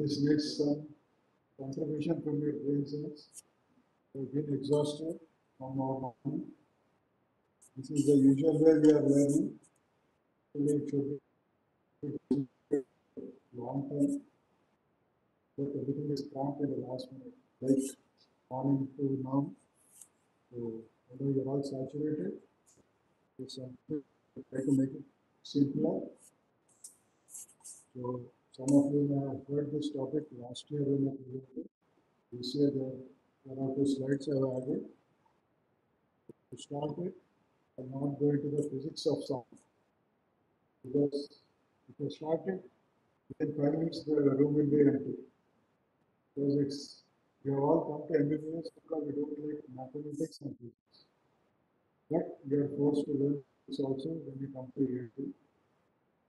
this needs some contribution from your brain. We've been exhausted from our mind. This is the usual way we are learning. It should be long time. But everything is cramped in the last minute, like morning to now. So know you're all saturated. So try to make it simpler. So some of you may have heard this topic last year when I presented. This year there, there are two slides I have added. To start with, I'm not going to the physics of sound. Because if I start it, within five minutes the room will be empty. Because it's, we have all come to MBBS because we don't like mathematics and physics. But we are forced to learn this also when we come to ENT.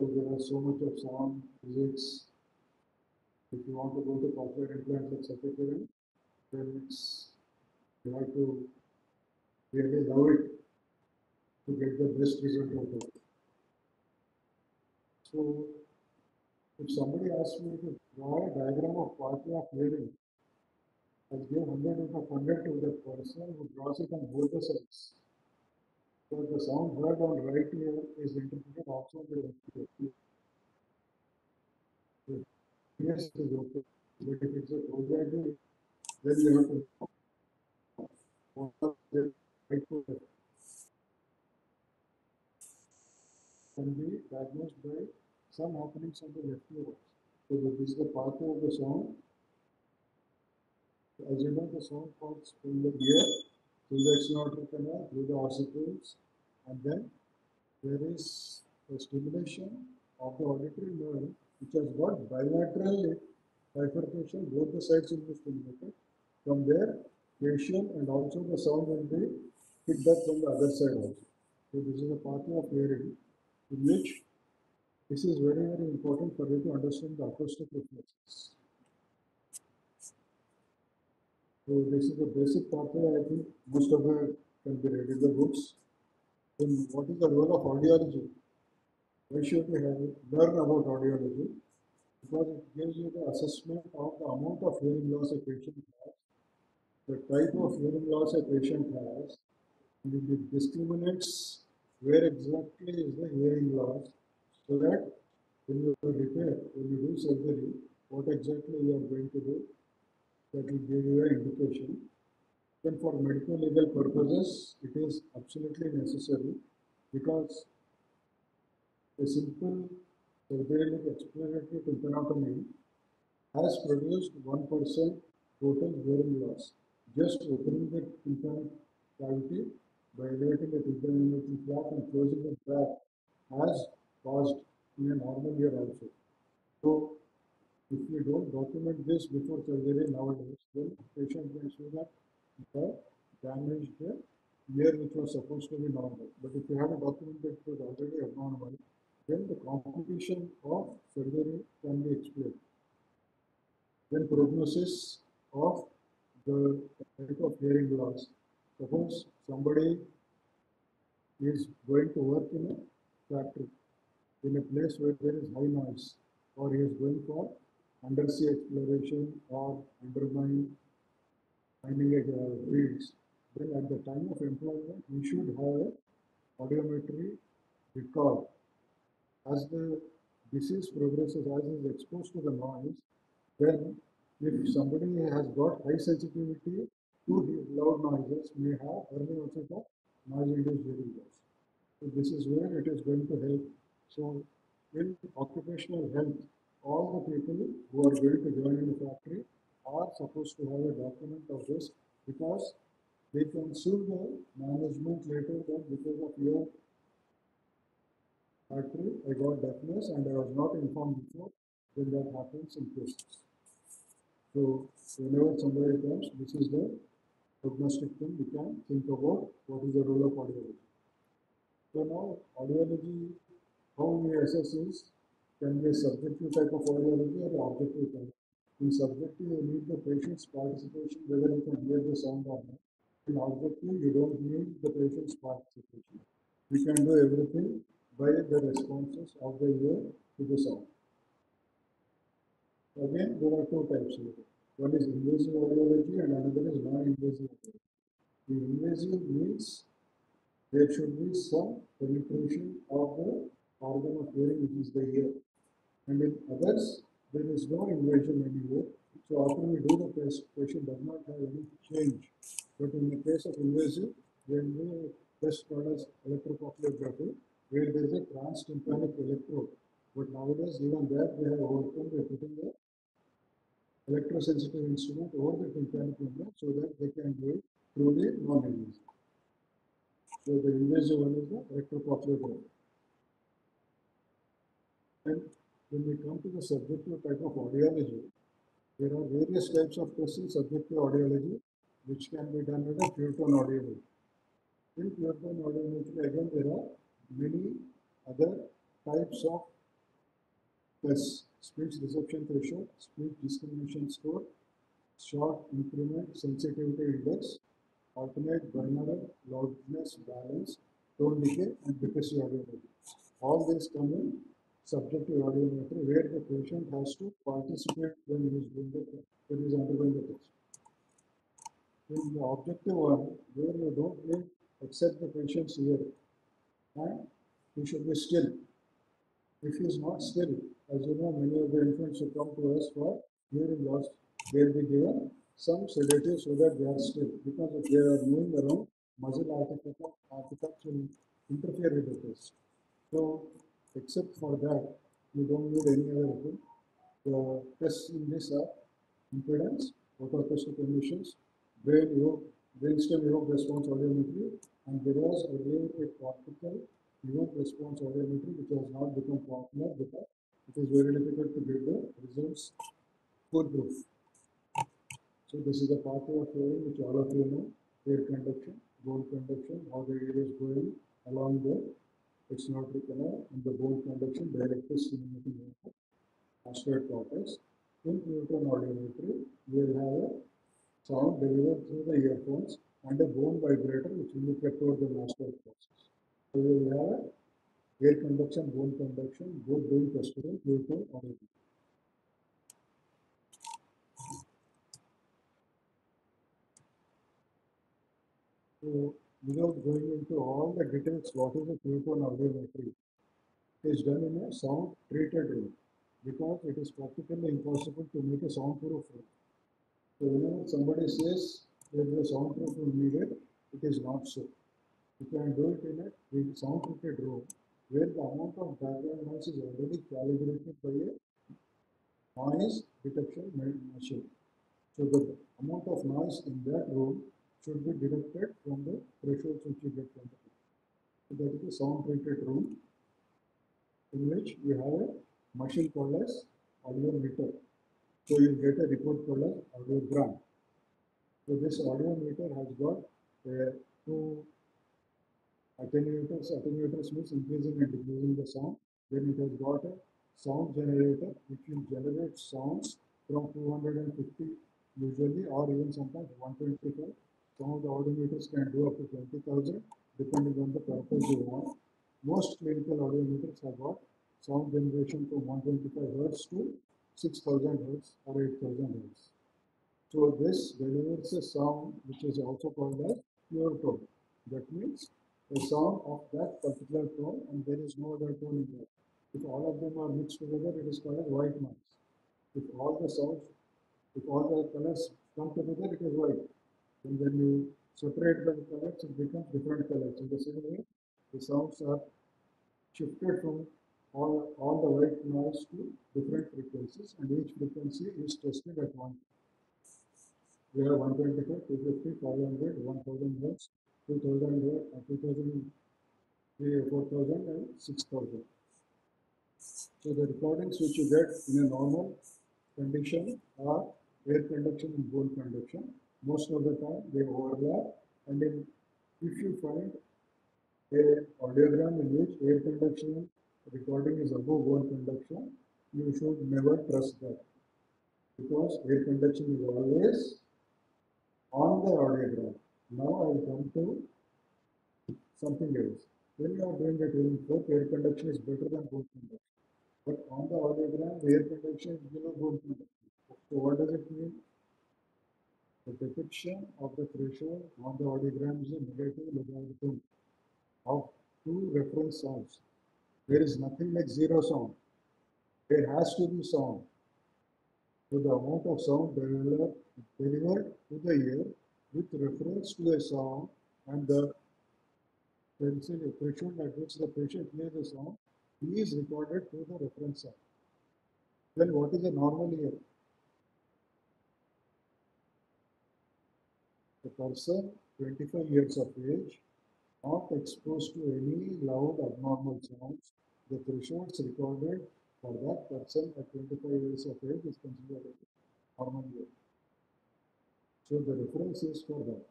There are so much of sound, physics. If you want to go to cochlear implants like Satyakirtan, then it's you have to really love it to get the best result out of it. So if somebody asks me to draw a diagram of pathway of hearing, I'll give 100 out of 100 to the person who draws it on both the sides. So the sound heard on right ear is interpreted also the. Yes, is okay. But if it's a program, then you have to right foot can be diagnosed by some happenings on the left ear. So this is the pathway of the sound. As you know, the sound comes from the ear through the external canal, through the ossicles, and then there is a stimulation of the auditory nerve which has got bilateral bifurcation, both the sides will be stimulated. From there, facial and also the sound will be picked up from the other side also. So this is a pathway of hearing in which this is very, very important for you to understand the acoustic reflexes. So this is the basic pathway. I think most of you can be read in the books. Then what is the role of audiology? Why should we have it? learn about audiology? Because it gives you the assessment of the amount of hearing loss a patient has, the type of hearing loss a patient has, and it discriminates where exactly is the hearing loss, so that when you repair, when you do surgery, what exactly you are going to do, that will give you an indication. Then for medical legal purposes, it is absolutely necessary because a simple surgery like exploratory tympanotomy has produced 1% total hearing loss. Just opening the tympan cavity by elevating the tympanomeatal flap and closing the flap has caused in a normal ear also. So if we don't document this before surgery nowadays, then patient may show that the damaged the ear which was supposed to be normal. But if you have a documented it was already abnormal, then the complication of surgery can be explained. Then prognosis of the type of hearing loss. Suppose somebody is going to work in a factory, in a place where there is high noise, or he is going for undersea exploration or undermine mining uh, fields, then at the time of employment, we should have audiometry record. As the disease progresses, as is exposed to the noise, then if somebody has got high sensitivity to loud noises, may have early onset of noise-induced hearing loss. So this is where it is going to help. So in occupational health, all the people who are going to join in the factory are supposed to have a document of this because they can sue the management later that because of your factory, I got deafness and I was not informed before, then that happens in cases. So whenever somebody comes, this is the prognostic thing we can think about what is the role of audiology. So now audiology, how we assess is can be a subjective type of audiology or objective type. In subjective, you need the patient's participation, whether you can hear the sound or not. In objective, you don't need the patient's participation. We can do everything by the responses of the ear to the sound. again, there are two types it. One is invasive audiology and another is non-invasive audiology. The invasive means there should be some penetration of the organ of hearing, which is the ear. And in others, there is no invasion anywhere. So after we do the test, patient does not have any change. But in the case of invasive, is a test called as electrocochleography, where there is a trans-tympanic electrode. But nowadays, even that they have overcome by putting a electrosensitive instrument over the tympanic membrane so that they can do it truly non-invasive. So the invasive one is the electrocochleography. And when we come to the subjective type of audiology, there are various types of tests in subjective audiology which can be done with a pure tone audiometry. In pure tone audiometry, again, there are many other types of tests. Speech reception threshold, speech discrimination score, short increment sensitivity index, alternate binaural loudness balance, tone decay, and frequency audiometry. All these come in subjective audiometry where the patient has to participate when he is doing the when he is undergoing the test. In the objective one, where you don't need except the patient's ear and he should be still. If he is not still, as you know, many of the infants who come to us for hearing loss, they'll be given some sedative so that they are still. Because if they are moving around, muscle artifacts will interfere with the test. So, except for that, you don't need any other thing. The tests in this are impedance, otoacoustic emissions, brain evoked, brainstem evoked response audiometry, and there was earlier a cortical evoked response audiometry which has not become popular because it is very difficult to get the results Good foolproof. So this is the pathway of hearing which all of you know, air conduction, bone conduction, how the air is going along the exnotory canal and the bone conduction directly stimulating the mastoid cortex. In Newton audiometry, we will have a sound delivered through the earphones and a bone vibrator which will over the mastoid process. So we will have air conduction, bone conduction, both being tested in Newton audiometry. So without going into all the details, what is a? It is done in a sound treated room because it is practically impossible to make a soundproof room. So whenever somebody says there is a soundproof room needed, it is not so. You can do it in a sound-treated room where the amount of background noise is already calibrated by a noise detection machine. So the amount of noise in that room should be detected from the thresholds which you get from the room. So that is a sound-treated room in which you have a machine called as audiometer. So you get a report called as audiogram. So this audiometer has got uh, two attenuators. Attenuators means increasing and decreasing the sound. Then it has got a sound generator which will generate sounds from 250 usually or even sometimes 125. Some of the audiometers can do up to 20,000 depending on the purpose you want. Most clinical audiometers have got sound generation from 125 hertz to 6000 hertz or 8000 hertz. So this delivers a sound which is also called as pure tone. That means a sound of that particular tone and there is no other tone in that. If all of them are mixed together, it is called as white noise. If all the sounds, if all the colors come together, it is white. And when you separate the colors, it becomes different colors. In the same way, the sounds are shifted from all, all the white noise to different frequencies and each frequency is tested at one. We have 125, 250, 500, 1000 hertz, 2000 hertz, uh, 2000, 4000 and 6000. So the recordings which you get in a normal condition are air conduction and bone conduction. Most of the time they overlap and then if you find a audiogram in which air conduction recording is above bone conduction, you should never trust that because air conduction is always on the audiogram. Now I will come to something else. When you are doing a tuning fork, air conduction is better than bone conduction. But on the audiogram, air conduction is below bone conduction. So what does it mean? The depiction of the threshold on the audiogram is a negative logarithm of two reference sounds. There is nothing like zero sound. There has to be sound. So the amount of sound delivered, to the ear with reference to the sound and the threshold at which the patient hears the sound is recorded to the reference sound. Then what is a normal ear? Person 25 years of age, not exposed to any loud abnormal sounds, the thresholds recorded for that person at 25 years of age is considered as normal ear. So the reference is for that.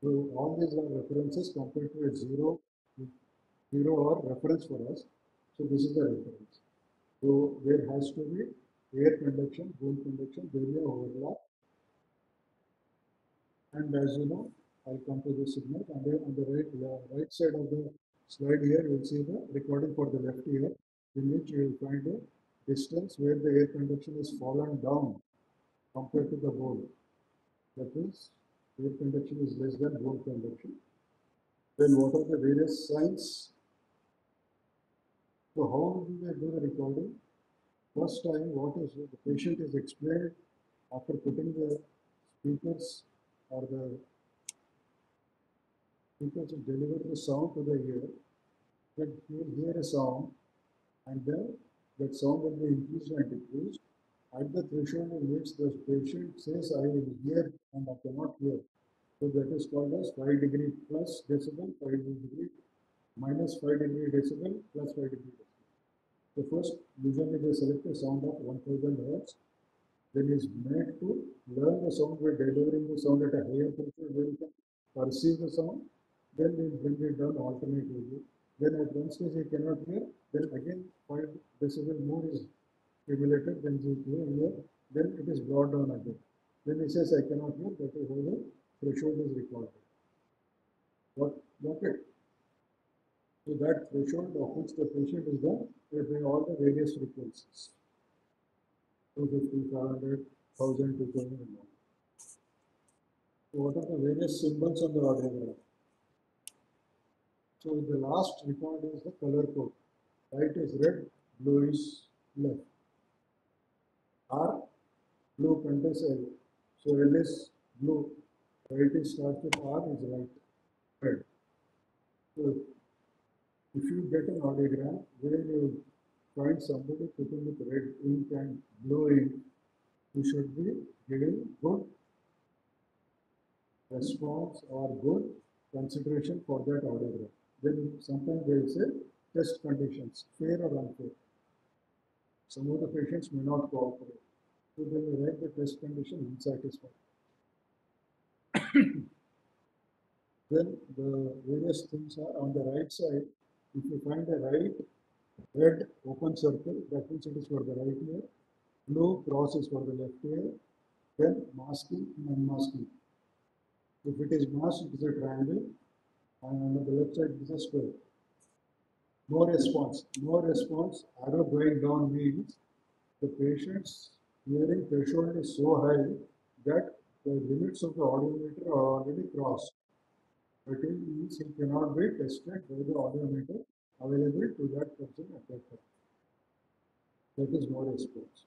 So all these are references compared to a zero, zero or reference for us. So this is the reference. So there has to be air conduction, bone conduction, there will overlap. And as you know, I'll come to this signal and then on the right, the right side of the slide here, you'll see the recording for the left ear, in which you will find a distance where the air conduction is fallen down compared to the bone. That means air conduction is less than bone conduction. Then what are the various signs? So how do they do the recording? First time, what is the patient is explained after putting the speakers or the speakers to deliver the sound to the ear. Will hear a sound and then that sound will be increased and decreased at the threshold in which the patient says, I will hear and I cannot hear. So that is called as 5 degree plus decibel, 5 degree minus 5 degree decibel plus 5 degree decibel. So first, usually they select a sound of 1000 hertz. Then is made to learn the sound by delivering the sound at a higher frequency you can perceive the sound. Then they bring it down alternatively. Then at one stage he cannot hear. Then again 5 decibel more is stimulated, then he can hear then it is brought down again. Then he says, I cannot hear, that is how the threshold is recorded. What, it? So that threshold of which the patient is done, they bring all the various frequencies. 250, 500, 1000, 2000 and all. So what are the various symbols on the audiogram? So the last record is the color code. Right is red, blue is left. R, blue contains L. So L is blue. Right is starts with R is right. Red. So if you get an audiogram where you find somebody putting with red ink and blue ink, you should be giving good response or good consideration for that audiogram. Then sometimes they will say test conditions, fair or unfair. Some of the patients may not cooperate. So they may write the test condition unsatisfied. then the various things are on the right side. If you find a right red open circle, that means it is for the right ear. Blue cross is for the left ear. Then masking and unmasking. If it is masked, it is a triangle. And on the left side, it is a square. No response. No response. Arrow going down means the patient's hearing threshold is so high that the limits of the audiometer are already crossed. That means he cannot be tested by the audiometer available to that person at that time. That is no response.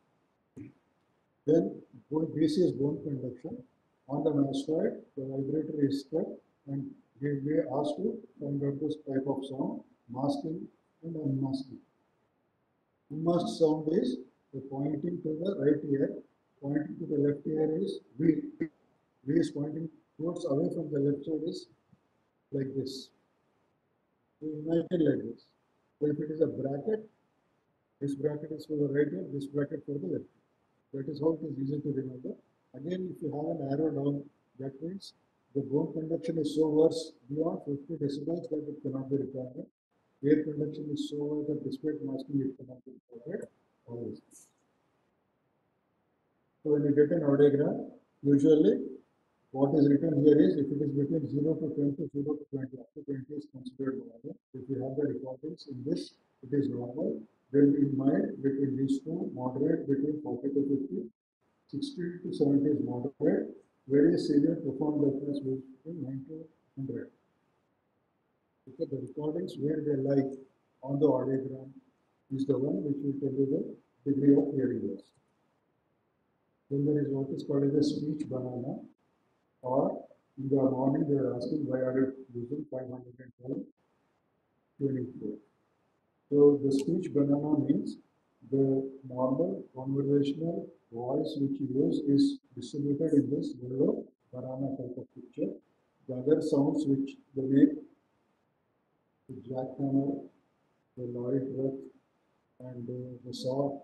Then BC is bone conduction. On the mastoid, the vibrator is cut and we we asked to out this type of sound, masking and unmasking. Unmasked sound is the pointing to the right ear, pointing to the left ear is V. V is pointing towards away from the left side is like this. We like this. So if it is a bracket, this bracket is for the right ear, this bracket for the left. That is how it is easy to remember. Again, if you have an arrow down, that means the bone conduction is so worse beyond 50 decibels that it cannot be recorded. Air conduction is so worse that despite masking it cannot be recorded. Always. So when you get an audiogram, usually what is written here is if it is between 0 to 20, 0 to 20, up to 20 is considered normal. If you have the recordings in this, it is normal. then in mind between these two, moderate between 40 to 50, 60 to 70 is moderate, very severe profound deafness between 90 to 100. Okay, the recordings where they lie on the audiogram is the one which will tell you the degree of hearing loss. Then there is what is called as a speech banana, or in the morning they are asking why are you using 512 tuning fork. So the speech banana means the normal conversational voice which you use is distributed in this yellow banana type of picture. The other sounds which they make, the jackhammer, the Lloyd truck, and uh, the saw,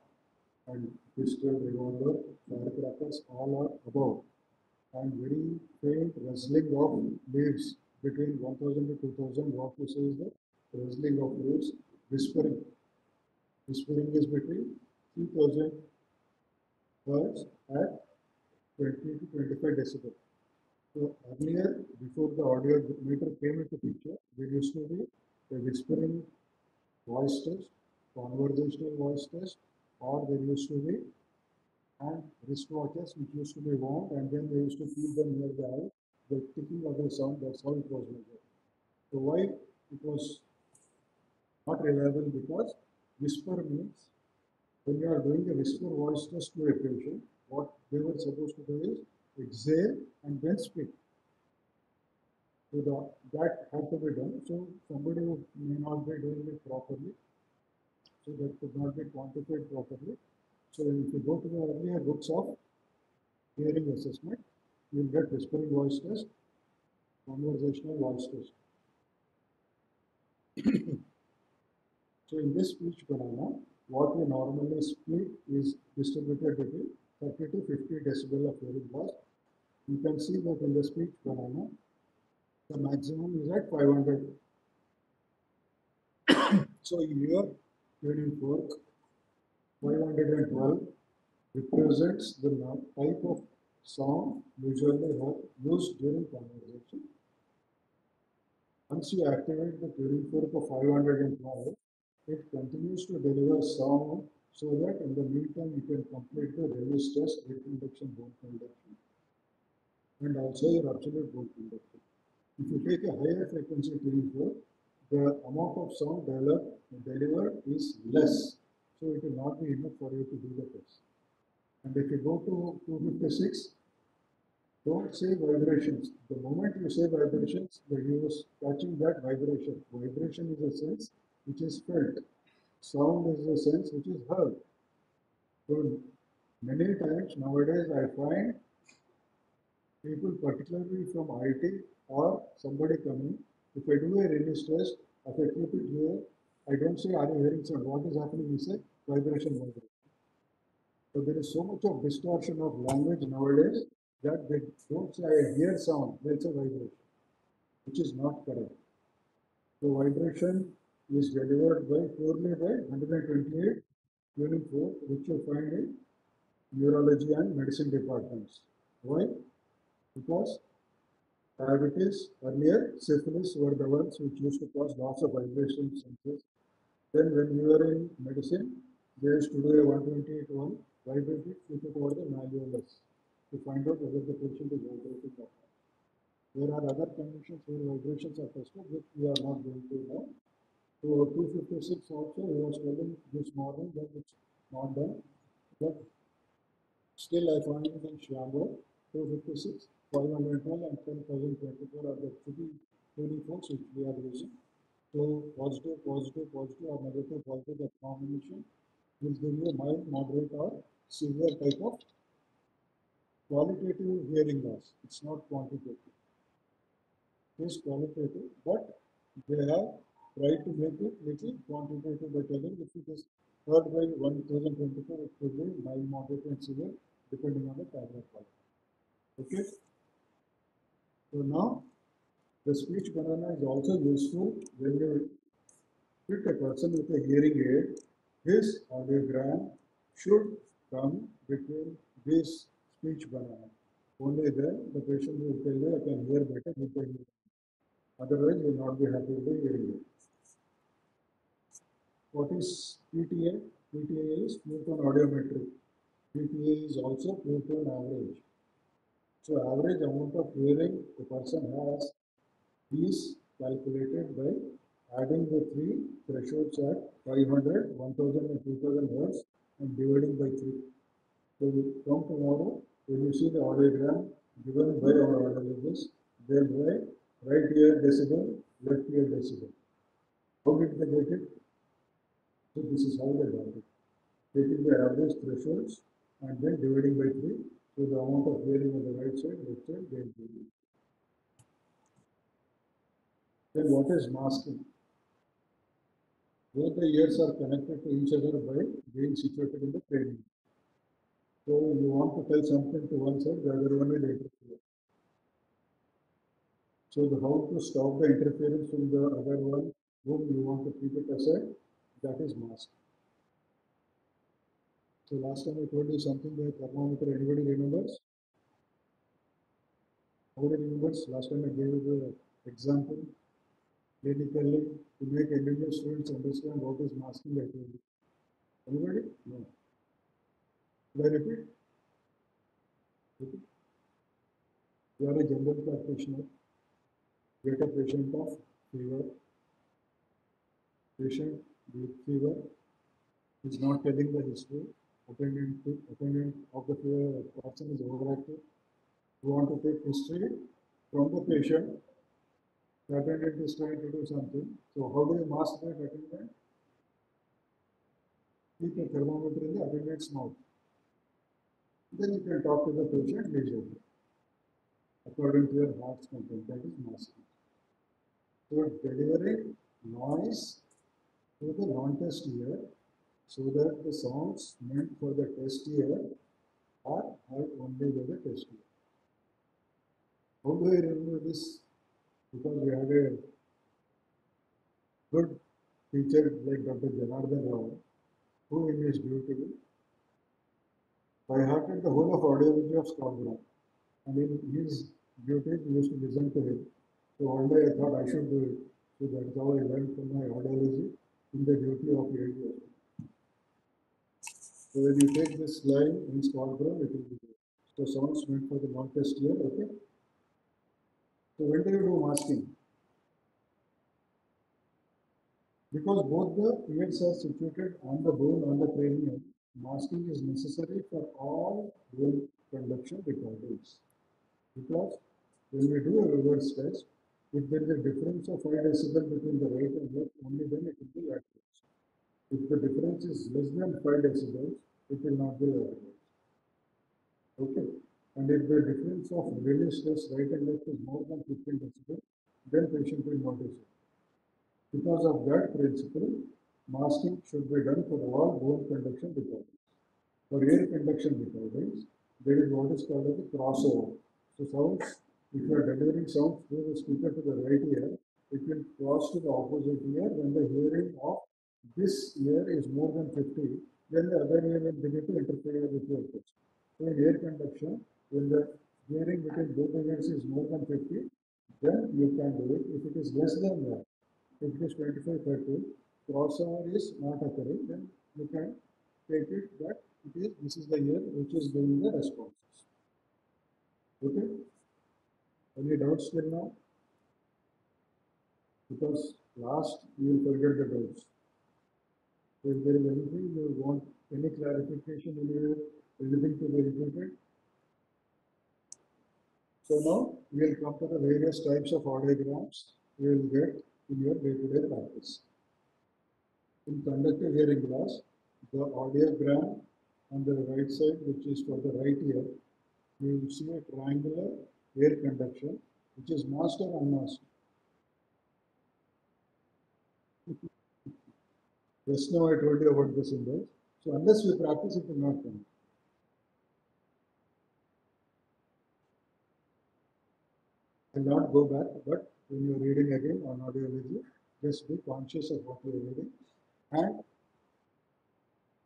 and pistol, revolver, firecrackers, all are above. And very faint rustling of leaves between 1000 to 2000, what you say is the rustling of leaves, whispering. Whispering is between 3000 hertz at 20 to 25 decibel. So earlier, before the audio meter came into picture, there used to be a whispering voice test, conversational voice test, or there used to be and wristwatches which used to be worn and then they used to keep them near the eye. The ticking of the sound, that's how it was measured. So why it was not reliable because whisper means when you are doing a whisper voice test to a patient, what they were supposed to do is exhale and then speak. So the, that had to be done. So somebody who may not be doing it properly, so that could not be quantified properly. So if you go to the earlier books of hearing assessment, you will get whispering voice test, conversational voice test. so in this speech banana, what we normally speak is distributed between 30 to 50 decibel of hearing loss. You can see that in the speech banana, the maximum is at 500. so here, hearing work. 512 represents the type of song usually used during conversation. Once you activate the tuning fork of 512, it continues to deliver sound so that in the meantime you can complete the release test with induction bone conduction and also your absolute bone conduction. If you take a higher frequency tuning fork, the amount of sound developed, delivered is less so it will not be enough for you to do the test. And if you go to 256, don't say vibrations. The moment you say vibrations, the you is catching that vibration. Vibration is a sense which is felt. Sound is a sense which is heard. So many times nowadays I find people, particularly from IT or somebody coming, if I do a release test, if I keep it here, I don't say, are you hearing sound? What is happening? We say vibration, vibration. So there is so much of distortion of language nowadays that they don't say, I hear sound, they say vibration, which is not correct. So vibration is delivered by purely by 128 tuning fork, which you find in neurology and medicine departments. Why? Because diabetes, earlier syphilis were the ones which used to cause loss of vibration senses. Then when you were in medicine, they used to do a 128 one, vibrate it, flip it over the to find out whether the patient is vibrating or not. There are other conditions where vibrations are tested, which we are not going to now. So 256 also, he was telling this morning that it's not done, but still I find it in Shambo, 256, 512 and 10,024 are the three tuning forks which we are using. So positive, positive, positive or negative, positive, that combination will give you mild, moderate or severe type of qualitative hearing loss. It's not quantitative. It is qualitative, but they have tried to make it little quantitative by telling if it is heard by 1024, it could be mild, moderate and severe depending on the tablet quality. Okay. So now the speech banana is also useful when you fit a person with a hearing aid. His audiogram should come between this speech banana. Only then the patient will tell you, I can hear better with the hearing. Otherwise, you will not be happy with hearing what is PTA? PTA is pure tone audiometry. PTA is also pure tone average. So average amount of hearing the person has is calculated by adding the three thresholds at 500, 1000 and 2000 hertz and dividing by 3. So from tomorrow, when you see the audiogram given by our audiologists, they'll write right ear decibel, left ear decibel. How did they get it? So this is how they got it. Taking the average thresholds and then dividing by 3. So the amount of hearing on the right side, left side, they'll. Then what is masking? Both the ears are connected to each other by being situated in the cranium. So you want to tell something to one side, the other one will interfere. So the how to stop the interference from the other one whom you want to keep it aside, that is mask. So last time I told you something by thermometer, anybody remembers? Nobody remembers? Last time I gave you the example clinically to make MBBS students understand what is masking you. Anybody? No. Should I repeat? Repeat. You are a general practitioner. Get a patient of fever. Patient with fever is not telling the history. Attendant, attendant of the fever person is overactive. You want to take history from the patient. Attendant is trying to do something. So how do you mask that attendant? Keep a thermometer in the attendant's mouth. Then you can talk to the patient leisurely. According to your heart's content, that is masking. So delivering noise to the non-test ear so that the sounds meant for the test ear are heard only by the test ear. How do I remember this? Because we had a good teacher like Dr. Janardhan Rao, who in his duty by hearted the whole of audiology of Scott-Brown. And in his duty, we used to listen to him. So one day I thought I should do it. So that's how I learned from my audiology in the duty of radio. So when you take this line in Scott-Brown, it will be there. So sounds meant for the non-test ear, okay? So when do you do masking? Because both the ears are situated on the bone on the cranium, masking is necessary for all bone conduction recordings. Because when we do a reverse test, if there is a difference of 5 decibel between the right and left, only then it will be accurate. If the difference is less than 5 decibels, it will not be accurate. Okay. And if the difference of release stress right and left is more than 15 decibel, then patient will notice it. Because of that principle, masking should be done for all bone conduction recordings. For air conduction recordings, there is what is called as a crossover. So sounds, if you are delivering sound through the speaker to the right ear, it will cross to the opposite ear when the hearing of this ear is more than 50, then the other ear will begin to interfere with your pitch. So in air conduction, when the hearing between both ears is more than 50, then you can do it. If it is less than that, if it is 25, 30, crossover is not occurring, then you can take it that it is this is the ear which is giving the responses. Okay? Any doubts till now? Because last you will forget the doubts. If there is anything you want, any clarification, any anything to be repeated? So now we will come to the various types of audiograms you will get in your day-to-day practice. In conductive hearing loss, the audiogram on the right side, which is for the right ear, you will see a triangular air conduction, which is masked or unmasked. Just now I told you about the symbols. So unless we practice, it will not come. I'll not go back, but when you're reading again on audiology, just be conscious of what you're reading. And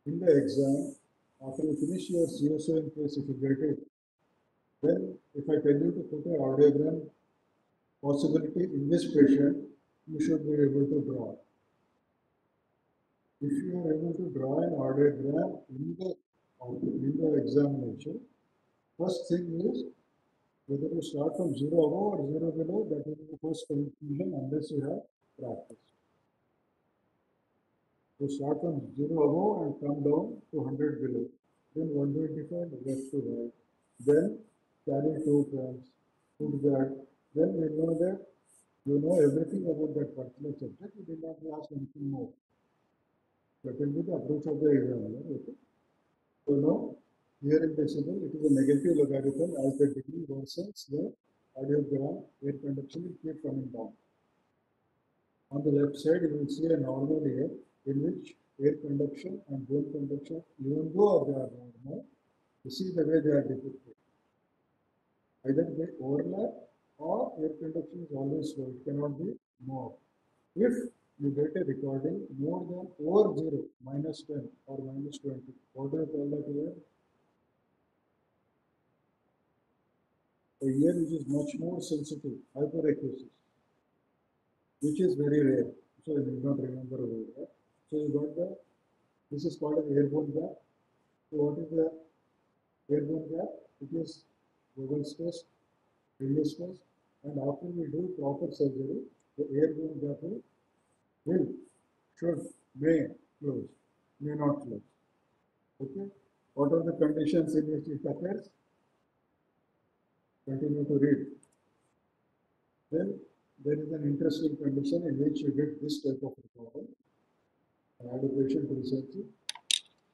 in the exam, after you finish your CSO in case if you get it, then if I tell you to put an audiogram possibility in this patient, you should be able to draw. if you are able to draw an audiogram in the in the examination, first thing is whether you start from zero above or zero below, that is the first conclusion unless you have practice. You start from zero above and come down to 100 below, then 125 left to right, then carry two frames, put that, then you know that you know everything about that particular subject, you will not be asked anything more. That will be the approach of the examiner. Okay. So now, here in decibel, it is a negative logarithm as the degree worsens, the audiogram air conduction will keep coming down. On the left side, you will see a normal air in which air conduction and bone conduction, even though they are normal, you see the way they are depicted. Either they overlap or air conduction is always slow, it cannot be more. If you get a recording more than over 0, minus 10 or minus 20. What do you call that here? A ear which is much more sensitive, hyperacusis, which is very rare. So you need not remember. So you got the, this is called an air-bone gap. So what is the air-bone gap? It is vocal stress, release stress, and after we do proper surgery, the airborne gap will will, should, may close, may not close. Okay. What are the conditions in which it occurs? Continue to read. Then there is an interesting condition in which you get this type of recording. I had a patient recently.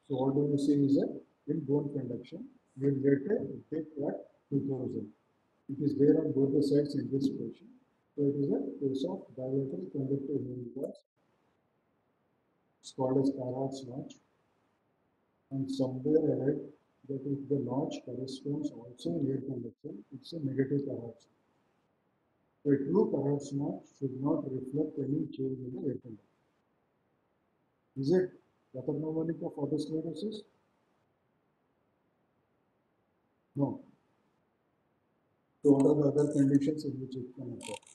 So what do you see is a in bone conduction, you will get a take what 2000. It is there on both the sides in this patient. So it is a case of bilateral conductive hearing loss. It's called as Carhart's notch. And somewhere I read that if the notch corresponds also in air conduction, it's a negative. So a true Carhart's notch should not reflect any change in the air conduction. Is it pathognomonic of otosclerosis? No. So what are the other conditions in which it can occur?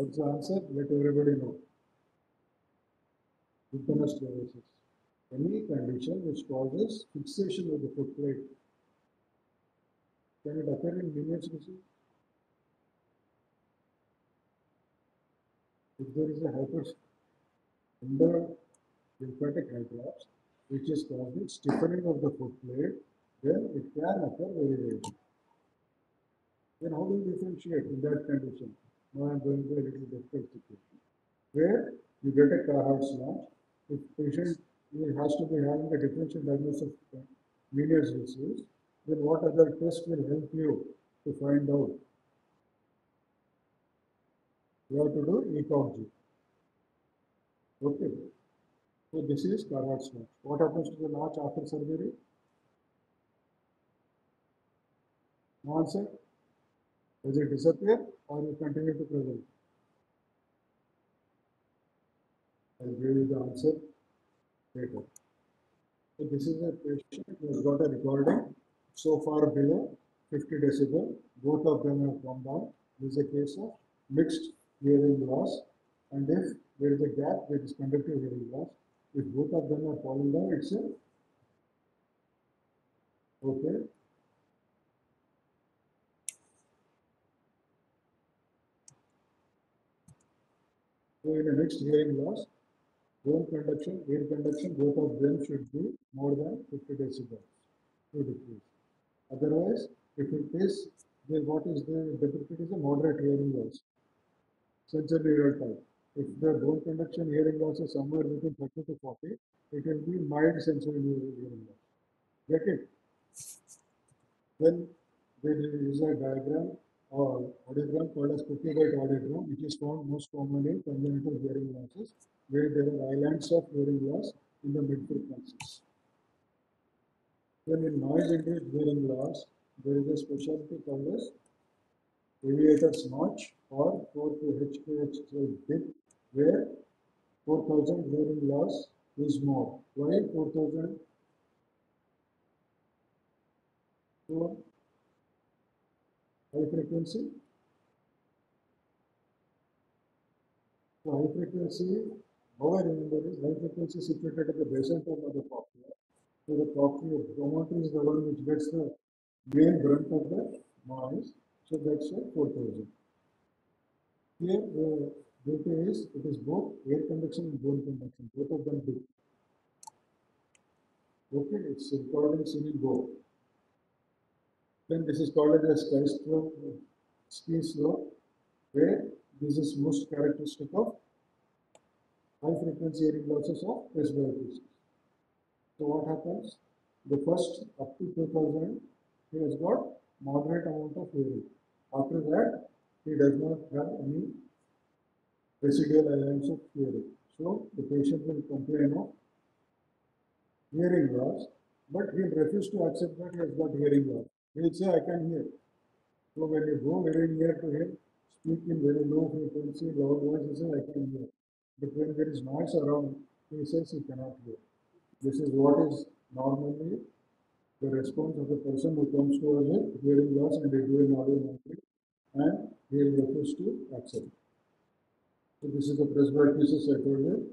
What's the answer? Let everybody know. Tympanosclerosis. Any condition which causes fixation of the foot plate. Can it occur in linear species? If there is a hyper under lymphatic hydrops, which is causing stiffening of the foot plate, then it can occur very rarely. Then how do you differentiate in that condition? Now I'm going to a little difficult situation. Where you get a Carhart's notch, if patient has to be having a differential diagnosis of Meniere's disease, then what other test will help you to find out? You have to do ECOG. Okay. So this is Carhart's notch. What happens to the notch after surgery? Answer? Does it disappear or you continue to present? I'll give you the answer later. So this is a patient who has got a recording so far below 50 decibel. Both of them have come down. This is a case of mixed hearing loss. And if there is a gap, there is conductive hearing loss. If both of them are falling down, it's a okay. In a mixed hearing loss, bone conduction, air conduction, both of them should be more than 50 decibels. Otherwise, if it is, then what is the depicted is a moderate hearing loss, sensory neural type. If the bone conduction hearing loss is somewhere between 30 to 40, it will be mild sensory hearing loss. Get it? Then there is a diagram or audiogram called as cookie bite audiogram, which is found most commonly in congenital hearing losses, where there are islands of hearing loss in the mid frequencies. Then in noise-induced hearing loss, there is a specialty called as aviator's notch or 4 to HKH dip, where 4000 hearing loss is more. Why 4000? So high frequency. So high frequency, how I remember is high frequency is situated at the basal tone of the cochlea. So the cochlea promoter is the one which gets the main brunt of the noise. So that's why 4000. Here the data is it is both air conduction and bone conduction, both of them do. Okay, it's recording singing both. Then this is called as sky stroke, ski slope, where this is most characteristic of high frequency hearing losses of presbyopia. So what happens? The first up to 2000, he has got moderate amount of hearing. After that, he does not have any residual allowance of hearing. So the patient will complain of hearing loss, but he refuse to accept that he has got hearing loss. He will say, I can hear. So when you go very near to him, speak in very low frequency, loud voice, he says, I can hear. But when there is noise around, he says he cannot hear. This is what is normally the response of the person who comes to us with hearing loss and they do an audio monitoring and he refuse to accept. So this is the presbyopia I told you.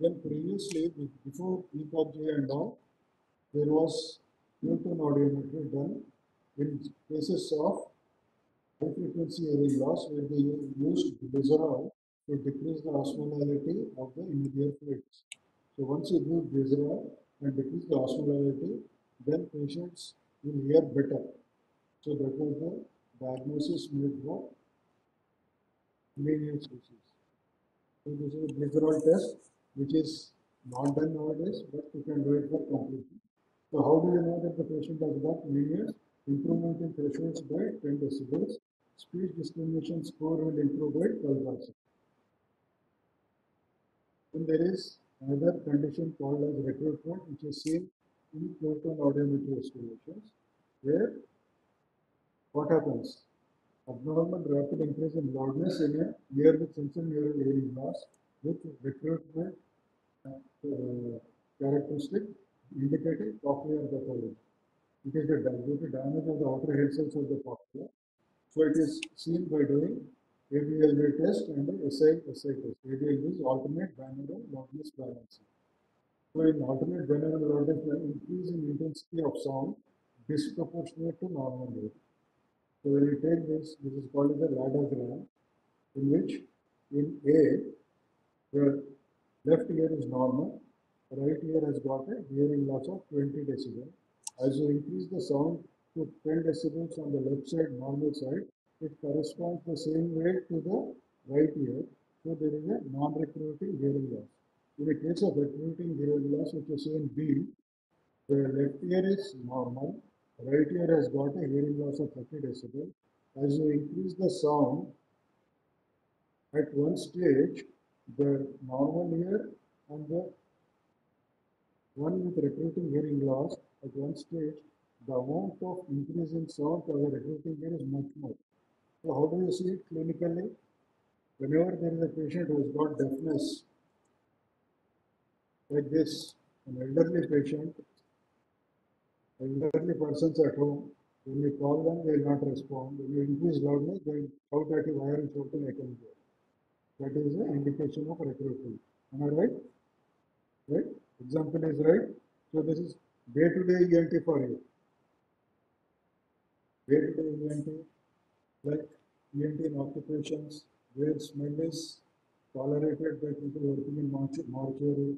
Then previously, before EPOC and all, there was pure tone audiometry done in cases of high frequency hearing loss where they used glycerol to decrease the osmolality of the ear fluids. So once you do glycerol and decrease the osmolality, then patients will hear better. So that was the diagnosis made for linear species. So this is a glycerol test which is not done nowadays, but you can do it for completely. So how do you know that the patient has got linear improvement in thresholds by 10 decibels? Speech discrimination score will improve by 12 percent. Then there is another condition called as recruitment, which is seen in pure tone audiometry estimations, where what happens? Abnormal rapid increase in loudness in a ear with sensorineural hearing loss with recruitment uh, characteristic indicating cochlear pathology. It is the to damage of the outer hair cells of the cochlea. So it is seen by doing ABLB test and the SI SI test. ABLB is alternate binaural loudness balancing. So in alternate binaural loudness, increase in intensity of sound disproportionate to normal rate. So when you take this, this is called as a ladder diagram, in which in A, the left ear is normal, right ear has got a hearing loss of 20 decibel. As you increase the sound to 10 decibels on the left side, normal side, it corresponds the same way to the right ear. So there is a non-recruiting hearing loss. In the case of recruiting hearing loss, which is in B, the left ear is normal, right ear has got a hearing loss of 30 decibel. As you increase the sound, at one stage, the normal ear and the one with recruiting hearing loss, at one stage, the amount of increase in sound for the recruiting ear is much more. So how do you see it clinically? Whenever there is a patient who has got deafness, like this, an elderly patient, elderly persons at home, when you call them, they will not respond. When you increase loudness, they will shout at you, why are you shouting, I can hear. That is an indication of recruiting. Am I right? Right? Example is right. So this is day-to-day -day ENT for you. Day-to-day -day ENT, like ENT in occupations, where smell is tolerated by people working in mortuary,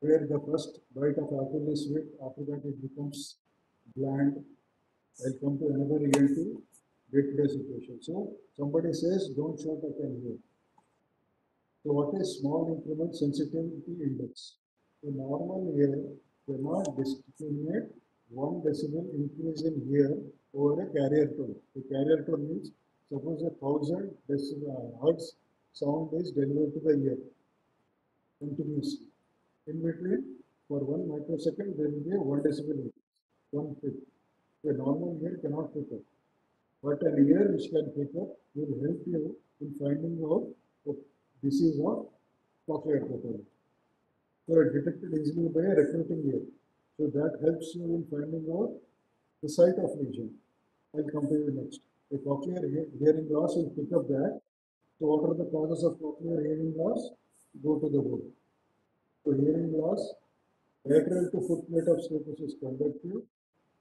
where the first bite of apple is sweet, after that it becomes bland. I'll come to another ENT day-to-day -day situation. So somebody says, don't shout, I can hear. So what is small increment sensitivity index? The normal ear cannot discriminate one decibel increase in here over a carrier tone. The carrier tone means suppose a thousand hertz sound is delivered to the ear continuously. In between, for one microsecond, there will be one decibel increase, one fifth. A normal ear cannot pick up. But an ear which can pick up will help you in finding out disease of cochlear pathology. So it detected easily by a recruiting ear. So that helps you in finding out the site of lesion. I'll come to you next. A cochlear hearing loss will pick up that. So what are the causes of cochlear hearing loss? Go to the book. So hearing loss, lateral to foot plate of stapes is conductive,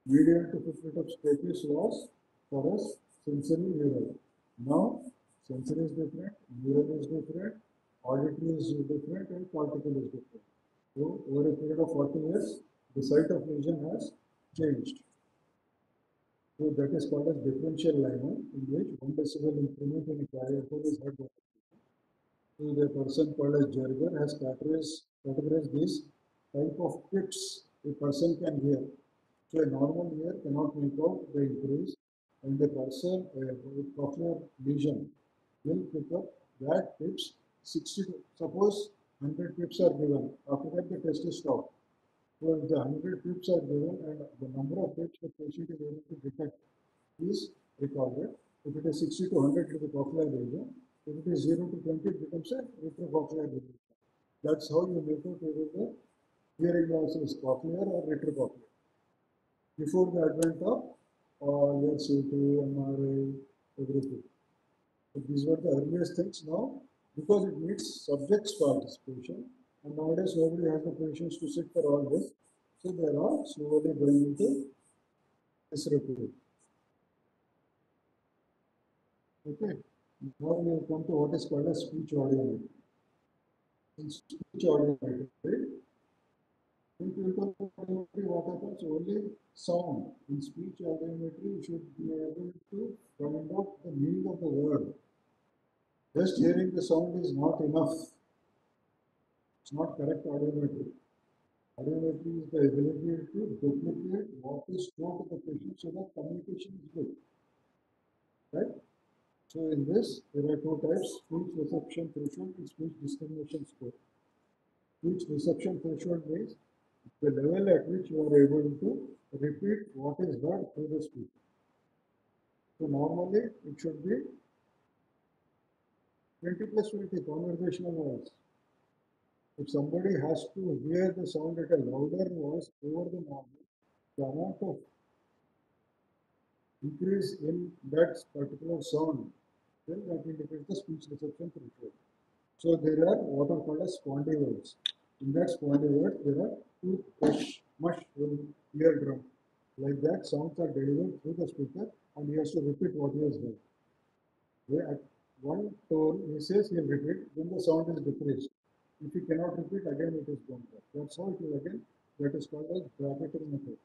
medial to foot plate of stapes loss for us sensory neural. Now sensory is different, neural is different, auditory is different, and cortical is different. So over a period of 40 years, the site of lesion has changed. So that is called as differential limen in which one decibel increment in a carrier tone is heard. So the person called as Jerger has categorized, categorized these type of pits a person can hear. So a normal ear cannot make out the increase and the person uh, with cochlear lesion will pick up that pips 60, suppose 100 pips are given, after that the test is stopped. So if the 100 pips are given and the number of pips the patient is able to detect is recorded. If it is 60 to 100, it is a cochlear lesion. If it is 0 to 20, it becomes a retrocochlear lesion. That's how you out whether the hearing loss is cochlear or retrocochlear. Before the advent of uh, CT, MRI, everything. These were the earliest things. Now, because it needs subjects participation, and nowadays nobody has the patience to sit for all this, so they are all slowly going into disrepute. Okay, now we come to what is called as speech audiometry. In speech in filter audiometry, what happens? Only sound. In speech audiometry, you should be able to find out the meaning of the word. Just hearing the sound is not enough. It's not correct audiometry. Audiometry is the ability to duplicate what is told to the patient so that communication is good. Right? So in this, there are two types, speech reception threshold and speech discrimination score. Speech reception threshold means the level at which you are able to repeat what is heard through the speech. So normally it should be 20 plus 20 conversational voice. If somebody has to hear the sound at a louder voice over the normal, the amount of increase in that particular sound, then that indicates the speech reception threshold. So there are what are called as spondee words. In that spondee word, there are two push, mush in eardrum. Like that, sounds are delivered through the speaker and he has to repeat what he has heard. One tone, he says he will repeat, then the sound is decreased. If he cannot repeat, again it is gone back. That's how it is again. That is called as bracketing method.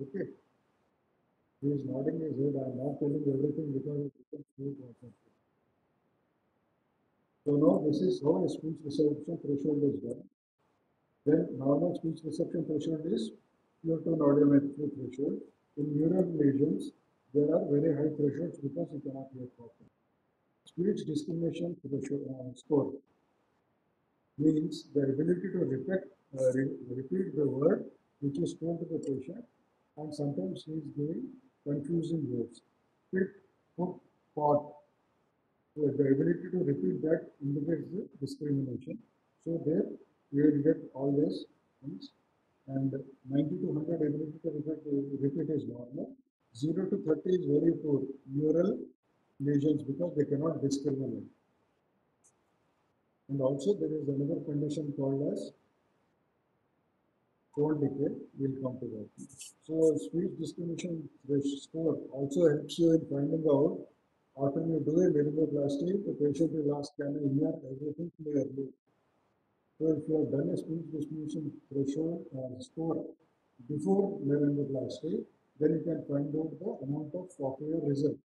Okay. He is nodding his head. I am not telling everything because it becomes too important. So now this is how a speech reception threshold is done. Then normal speech reception threshold is pure tone audiometry threshold. In neural lesions, there are very high thresholds because you cannot hear properly. Speech discrimination threshold uh, score means the ability to repeat, uh, re repeat the word which is told to the patient and sometimes he is giving confusing words. Pit, put, pot. So the ability to repeat that indicates the discrimination. So there you will get all this things and 90 to 100 ability to repeat, repeat is normal. 0 to 30 is very poor neural lesions because they cannot discriminate. And also there is another condition called as tone decay. We'll come to that. So speech discrimination score also helps you in finding out after you do a laryngoplasty, the patient will ask, can I hear everything clearly? So if you have done a speech discrimination threshold uh, score before laryngoplasty, then you can find out the amount of cochlear result.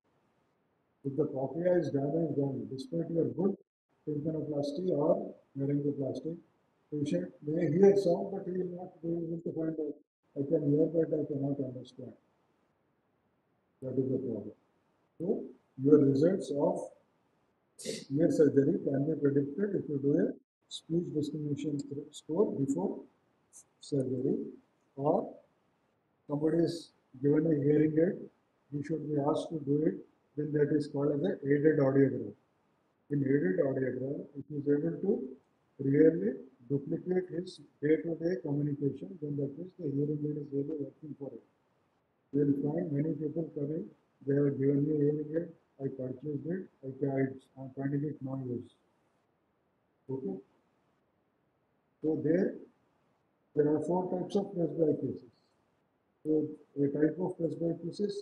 If the cochlea is damaged then despite your good tympanoplasty or laryngoplasty, patient may hear sound but he will not be able to find out. I can hear but I cannot understand. That is the problem. So your results of ear surgery can be predicted if you do a speech discrimination score before surgery or somebody is given a hearing aid, he should be asked to do it, then that is called as an aided audiogram. In aided audiogram, if he is able to really duplicate his day-to-day -day communication, then that means the hearing aid is really working for him. You will find many people coming, they have given me hearing aid, I purchased it, I tried, I'm finding it no use. Okay? So there, there are four types of presbycusis. So a type of presbycusis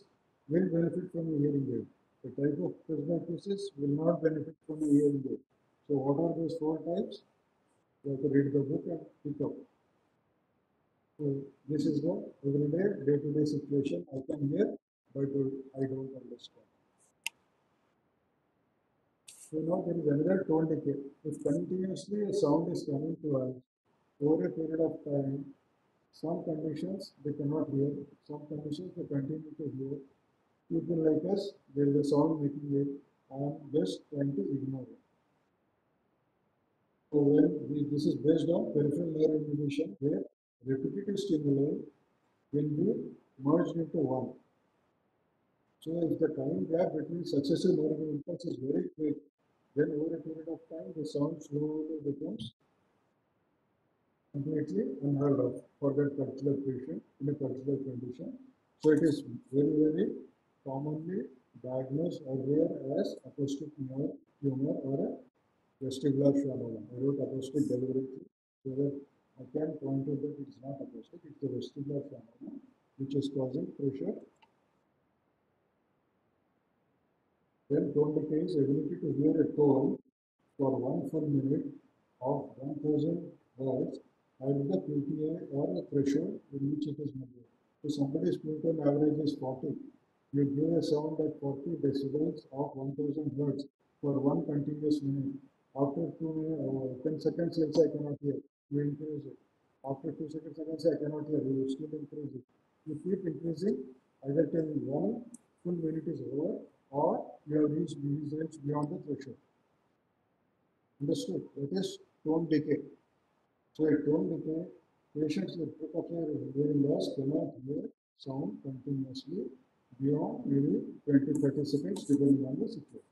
will benefit from a hearing aid. A type of presbycusis will not benefit from a hearing aid. So what are those four types? You have to read the book and pick up. So this is the everyday, day-to-day situation. I can hear, but I don't understand. So now there is another tone decay. If continuously a sound is coming to us over a period of time, some conditions they cannot hear, some conditions they continue to hear. People like us, there is a sound making it, I am just trying to ignore it. So when this is based on peripheral nerve inhibition, where repetitive stimuli will be merged into one. So if the time gap between successive nerve impulses is very quick, then over a period of time the sound slowly becomes completely unheard of for that particular patient in a particular condition. So it is very, very commonly diagnosed earlier as acoustic tumor or a vestibular schwannoma. I wrote acoustic deliberately so that I can point out that it is not acoustic, it's the vestibular schwannoma which is causing pressure. Then tone decay is ability to hear a tone for one full minute of 1000 hertz at the PPA or the threshold in which it is measured. So somebody's pure tone average is 40. You give a sound at 40 decibels of 1000 hertz for one continuous minute. After two uh, 10 seconds, you'll say I cannot hear. You increase it. After two seconds, again say I cannot hear. You still increase it. You keep increasing either till one full minute is over or you have reached results beyond the threshold. Understood? That is tone decay. So I told the patients with precochlear hearing loss cannot hear sound continuously beyond maybe 20 30 seconds depending on the situation.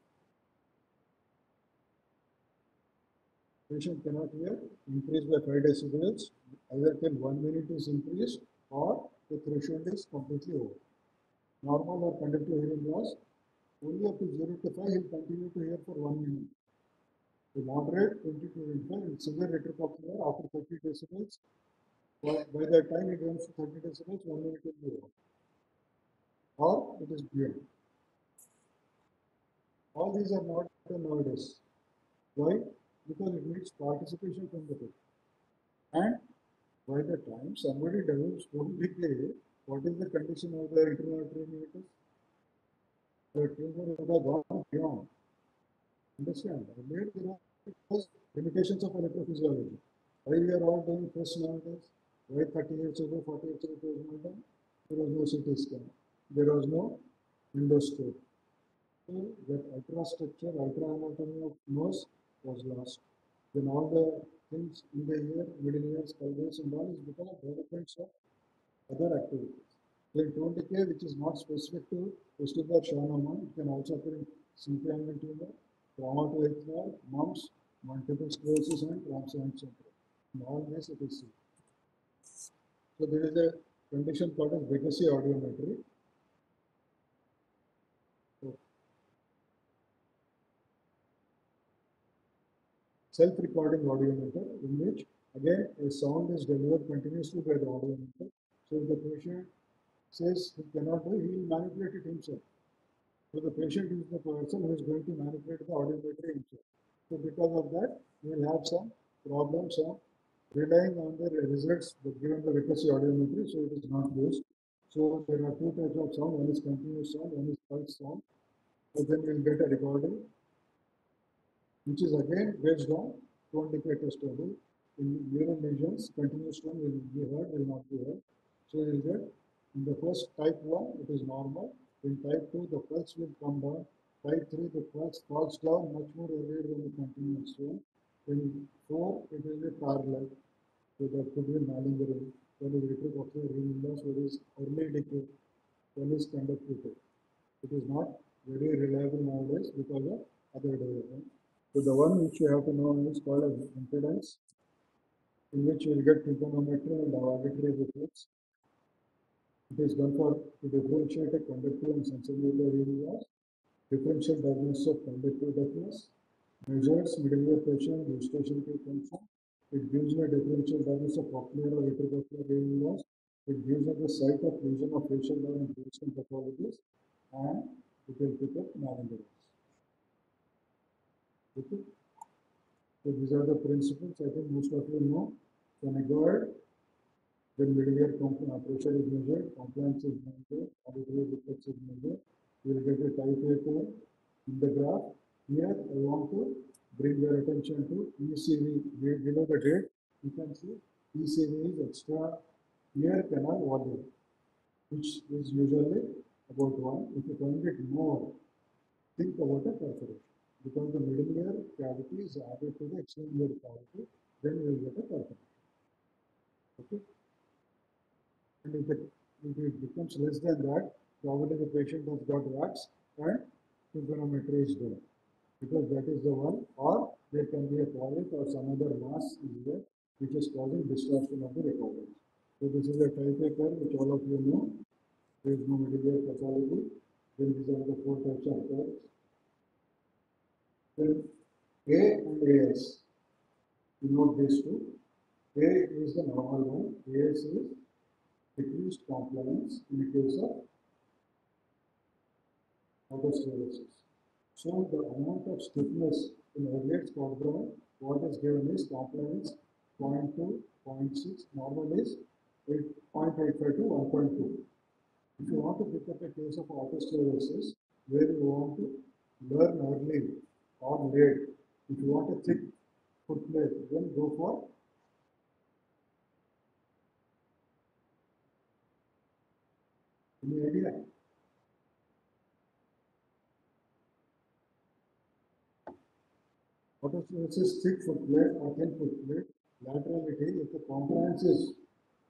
Patient cannot hear, increased by 5 decibels, either till 1 minute is increased or the threshold is completely over. Normal or conductive hearing loss, only up to 0 to 5 he'll continue to hear for 1 minute. The moderate 20 to 25 and severe retrocochlear after 30 decibels. By, by the time it comes to 30 decibels, one minute will be over. Or it is beyond. All these are not done nowadays. Why? Because it needs participation from the people. And by the time somebody develops decay, what is the condition of the internal meatus? The tumor would have gone beyond. Understand? Earlier there was limitations of electrophysiology. Why we are all doing first nowadays? Why 30 years ago, 40 years ago it was not done? There was no CT scan. There was no endoscope. So that ultrastructure, ultra anatomy of nose was lost. Then all the things in the ear, middle ears, pelvis and all is because of developments of other activities. Then tone decay, which is not specific to vestibular schwannoma, it can also occur in syncytial tumor, atrial, mumps, multiple sclerosis and transient syndrome. In all this it is seen. So there is a condition called as Békésy audiometry. self-recording audiometer in which again a sound is delivered continuously by the audiometer. So if the patient says he cannot do, he will manipulate it himself. So the patient is the person who is going to manipulate the audiometry himself. So because of that, we will have some problems of relying on the results given the Békésy audiometry, so it is not used. So there are two types of sound, one is continuous sound, one is pulse sound. So then we will get a recording, which is again based on tone decay only. In neural lesions, continuous tone will be heard, will not be heard. So you will get in the first type 1, it is normal. In type 2, the pulse will come down. Type 3, the pulse falls down much more earlier than the continuous one. In 4, it will be parallel. So that could be malingering. One is retrocochlear hearing loss, one is early decay, one is conductive. It is not very reliable nowadays because of other development. So the one which you have to know is called as impedance, in which you will get tympanometry and auditory reflex. It is done for to differentiate a conductive and sensitive loss, differential diagnosis of conductive deafness, measures middle ear pressure and eustachian tube function. It gives you a differential diagnosis of cochlear or retrocochlear loss. It gives you the site of lesion of facial and facial pathologies, and it will pick up laryngitis. Okay. So these are the principles. I think most of you know. Can I go ahead? Then middle ear uh, pressure is measured, compliance is measured, auditory reflex is measured. You will get a A in the graph. Here, I want to bring your attention to ECV. Be- Below the date, you can see ECV is extra ear canal volume, which is usually about one. If you find it more, think about a perforation. Because the middle ear cavity is added to the external ear cavity, then you will get a perforation. Okay? And if if it becomes less than that, probably the patient has got wax and tympanometry is there Because that is the one, or there can be a polyp or some other mass is there, which is causing distortion of the recovery. So this is a type curve, which all of you know. There is no ear pathology. Then these are the four types of curves. Then A and AS. You note these two. A is the normal one. AS is decreased compliance in the case of otosclerosis. So the amount of stiffness in Earlier quadrant, what is given is compliance 0.2, 0.6, normal is 8, 0.85 to 1.2. If you want to pick up a case of otosclerosis where you want to learn early or late, if you want a thick foot plate, then go for any idea? Otosclerosis thick foot plate or thin foot plate, laterality, if the compliance is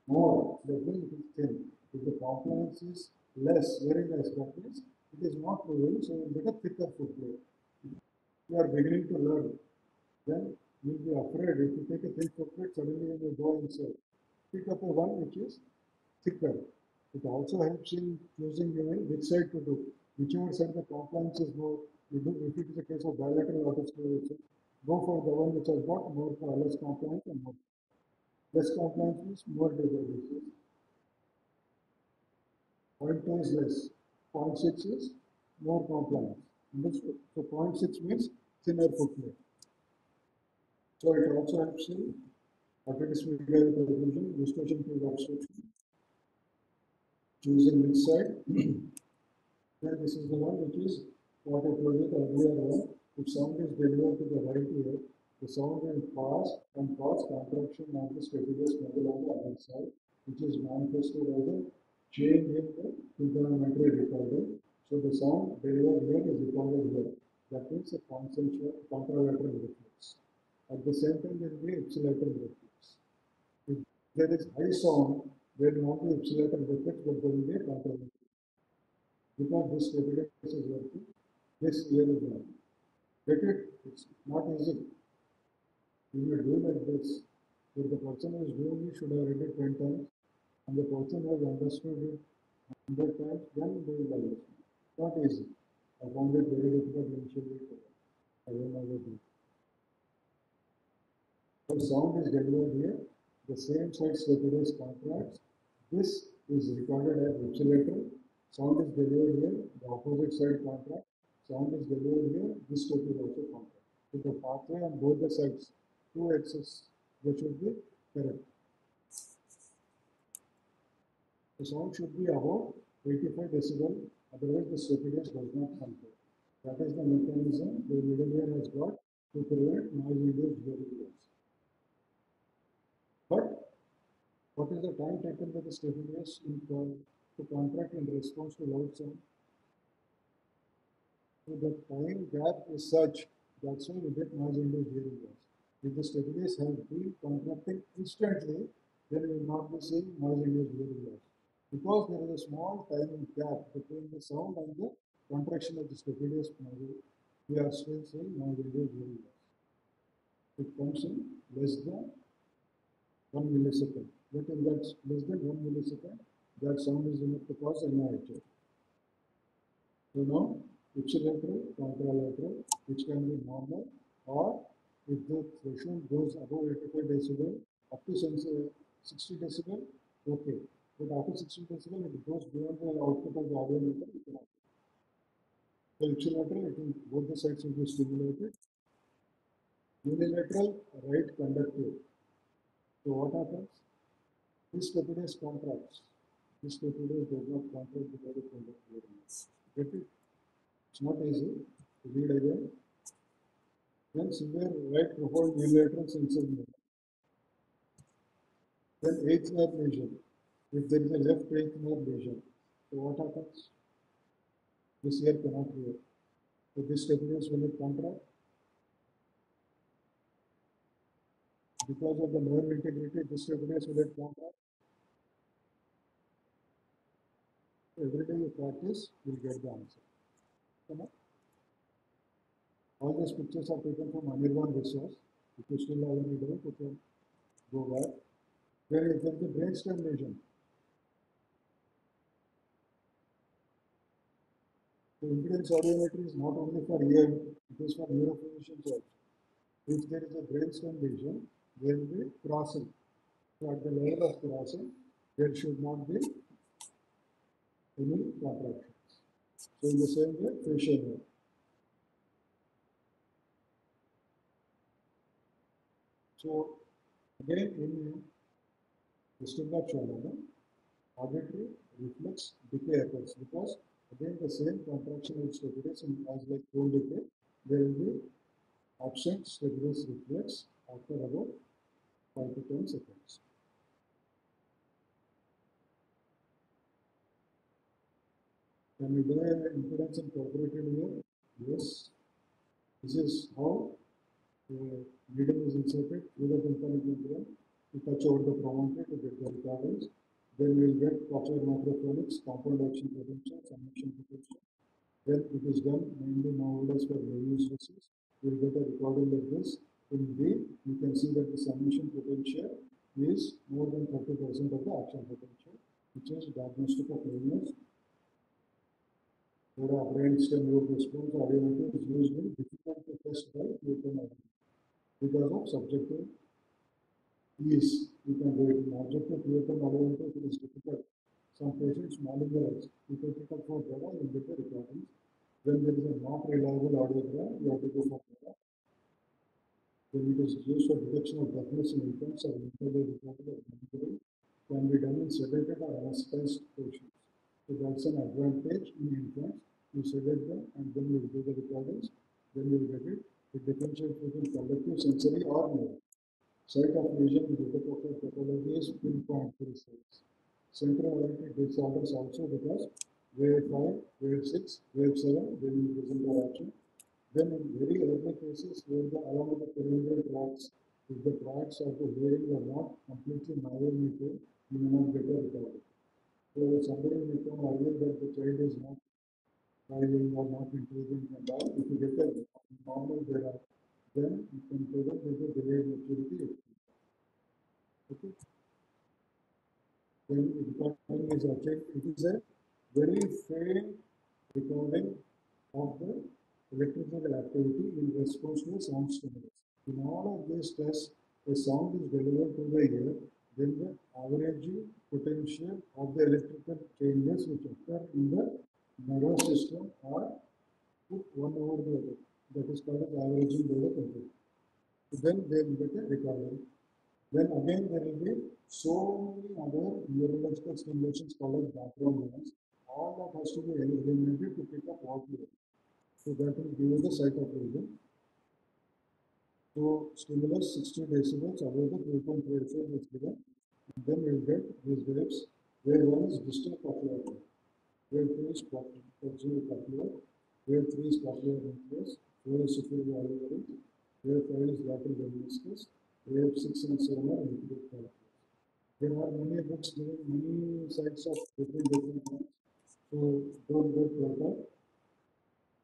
more, that means is thin. If the compliance is less, very less, that means it is not moving, so you get a thicker foot plate. If you are beginning to learn, then you'll be afraid if you take a thin foot plate, suddenly you will go inside. Pick up a one which is thicker. It also helps in choosing which side to do. Whichever side the compliance is more, you do, if it is a case of bilateral otosclerosis, go for the one which has got more uh, less compliance and more. Less compliance means more. Point two is less. Point six is more compliance. So point six means thinner foot plate. So it also helps in perfusion, eustachian tube obstruction, choosing which side. then this is the one which is what I told you the earlier one. If sound is delivered to the right ear, the sound will pass and cause contraction of the stapedius muscle on the other side, which is manifested as a change in the tympanometry recording. So the sound delivered here is recorded here. That means a contralateral reflex. At the same time, there will be ipsilateral reflex. If there is high sound, not be ipsilateral reflex, but there will be a contralateral. Because this is working, this ear is not. Get it? It's not easy. If you do like this, if the person is doing it should have read it 10 times, and the person has understood it 100 times, then they will understand. Not easy. I found it very difficult initially. I don't know what to. The sound is delivered here. The same side stapedius contracts. This is recorded as ipsilateral. Sound is delivered here. The opposite side contracts. Sound is delivered here. This step is also contract. With the pathway on both the sides, two axes, they should be correct. The sound should be above 85 decibel, otherwise the stapedius does not control. That is the mechanism the middle ear has got to prevent noise-induced hearing loss. But what is the time taken by the stapedius in to contract in response to loud sound? So the time gap is such that's why we get noise-induced hearing loss. If the stapedius has been contracting instantly, then we will not be seeing noise-induced hearing loss. Because there is a small time gap between the sound and the contraction of the stapedius we are still seeing noise-induced hearing loss. It comes in less than one millisecond. But in that less than one millisecond, that sound is enough to cause NIHF. So now, ipsilateral, contralateral, which can be normal, or if the threshold goes above 85 decibel, up to sensor 60 decibel, okay. But after 60 decibel, if it goes beyond the output of the audio meter, it cannot. So ipsilateral, it will, both the sides will be stimulated. Unilateral, right conductive. So what happens? This stapedius contracts. Stapedius does not contract because of conductivity. Get it? It's not easy. Read again. Then severe right profound unilateral sensor movement. Then eighth nerve lesion. If there is a left eighth nerve lesion, so what happens? This ear cannot hear. So this stapedius will it contract? Because of the nerve integrity, stapedius will it contract? Every day you practice, you'll get the answer. Come on. All these pictures are taken from Anirban resource. If you still have any doubt, you can go back. There is the brainstem lesion, the impedance audiometry is not only for ear, it is for neurophysicians also. If there is a brainstem lesion, there will be crossing. So at the level of crossing, there should not be any contractions. So in the same way, facial nerve. So again in vestibular trauma, auditory reflex decay occurs because again the same contraction will stabilize and as like cold decay, there will be absent stabilize reflex after about 5 to 10 seconds. Can we do an impedance incorporated here? Yes. This is how the needle is inserted through the tympanic membrane to touch over the promontory to get the recordings. Then we will get cochlear microphonics, compound action potential, summation potential. Then it is done mainly nowadays for radio sources. We will get a recording like this. In B, you can see that the summation potential is more than 30% of the action potential, which is diagnostic of illness where a brainstem lobe response audiometry is usually difficult to test by PFM because of subjective ease. You can do it in objective PFM audiometry, it is difficult. Some patients malingerize. You pick up for data, you get the recordings. When there is a not reliable audiogram, you have to go for data. When it is used for detection of deafness in infants or or monitoring, can be done in sedated or anesthetized patients. So that's an advantage in infants. You sedate them and then you do the recordings, then you get it. It differentiates between conductive, sensory, or motor. Site of lesion in radiographic pathology is pinpoint precise. Central oriented disorders also because wave 5, wave 6, wave 7, they will present their action. Then in very early cases where the along with the perineal tracts, if the tracts of the hearing are not completely myelinated, you may not get a recovery. So somebody may come early that the child is not driving or not intelligent and all, if you get a normal data, then you can present with a delayed maturity. Okay. Then recording is object, it is a very faint recording of the electrical activity in response to a sound stimulus. In all of these tests, a sound is delivered to the ear, then the average potential of the electrical changes which occur in the nervous system are put one over the other. That is called as averaging by the. Then they will get a recording. Then again there will be so many other neurological stimulations called background noise. All that has to be eliminated to pick up what you So that will give you the site of region. So stimulus 60 decibels above the 3.3 is given. And then you will get these waves. Wave 1 is distal cochlear wave. Wave 2 is cochlear cochlear. Wave 3 is cochlear nucleus. Wave is superior alveoli. Wave 5 is lateral lemniscus. Wave 6 and 7 are inferior cochlear. There are many books giving many sites of different different ones. So don't go further.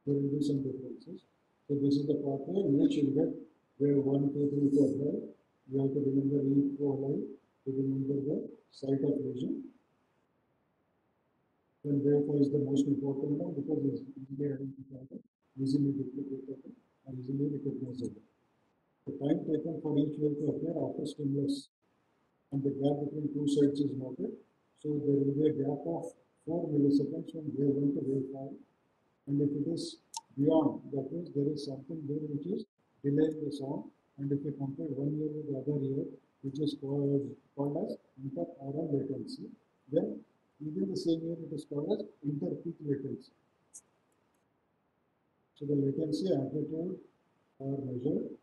There will be some differences. So this is the pathway in which you get wave 1, 2, 3, 4, 5. You have to remember E4 line to remember the site of lesion. then therefore is the most important one because it's easily identifiable, easily duplicatable, and easily recognizable. The time taken for each wave to appear after stimulus and the gap between two sites is noted. So there will be a gap of 4 milliseconds from wave 1 to wave 5. And if it is beyond, that means there is something there which is delaying the sound. And if you compare one year with the other year, which is called, called as inter-aural latency, then within the same year it is called as inter-peak latency. So the latency amplitude are measured.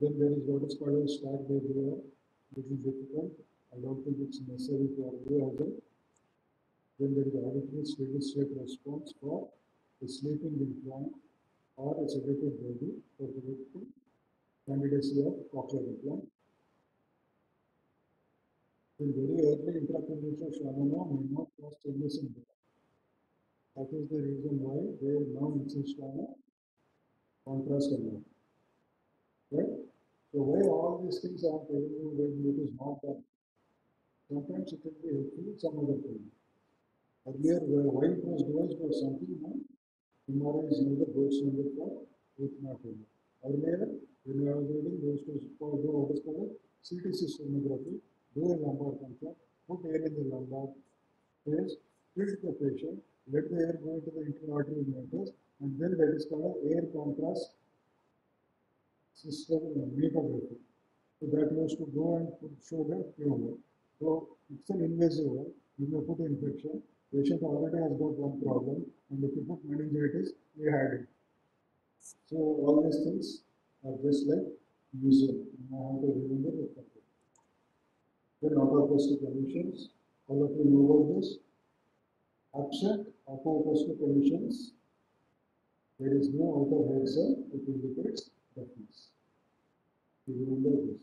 Then there is what is called as stack behavior, which is difficult. I don't think it's necessary for you as well. Then there is auditory steady state response for the sleeping implant or a sedated body for the candidacy of cochlear implant. In very early intracranial phenomena may not cause changes in data. That is the reason why they now insist on a contrast alone. Right? So why all these things are telling you when it is not that sometimes it will be helpful some other thing. Earlier why it was devised was something now tomorrow is neither gold standard for with not failure. Earlier when I was reading those to for do what is called CT sonography, do a lumbar puncture, put air in the lumbar phase, treat the patient, let the air go into the internal auditory meatus, and then that is called air contrast system metrography. So that was to go and put, show the tumor. So it's an invasive one. You may put infection. Patient already has got one problem, and if you put meningitis, you had it. So all these things are just like usual. You know how to remember it. Then otoacoustic emissions. All of you know about this. Absent otoacoustic emissions. There is no outer head cell. It indicates deafness. You remember this.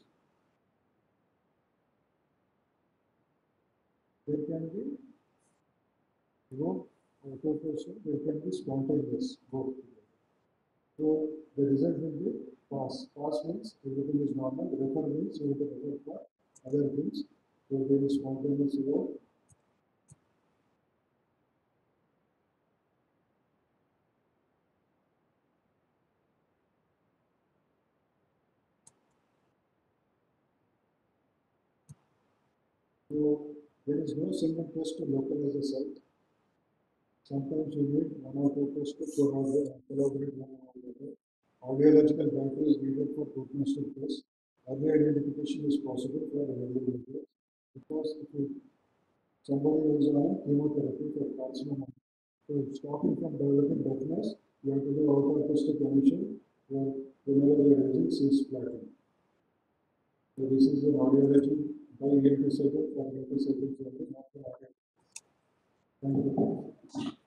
There can be no otoacoustic. There can be spontaneous both. So the result will be pass. Pass means everything is normal. Refer means you have to for other things. So there is spontaneous growth. So there is no single test to localize a site. Sometimes you need one or two tests to collaborate one another. Audiological data is needed for prognostic tests. Early identification is possible for available availability because if you, somebody is on chemotherapy for carcinoma, so stopping from developing deafness, you have to do autoplastic emission where whenever you are using cisplatin. So this is an audiology by ENT cycle for ENT cycle not for audio. Thank you.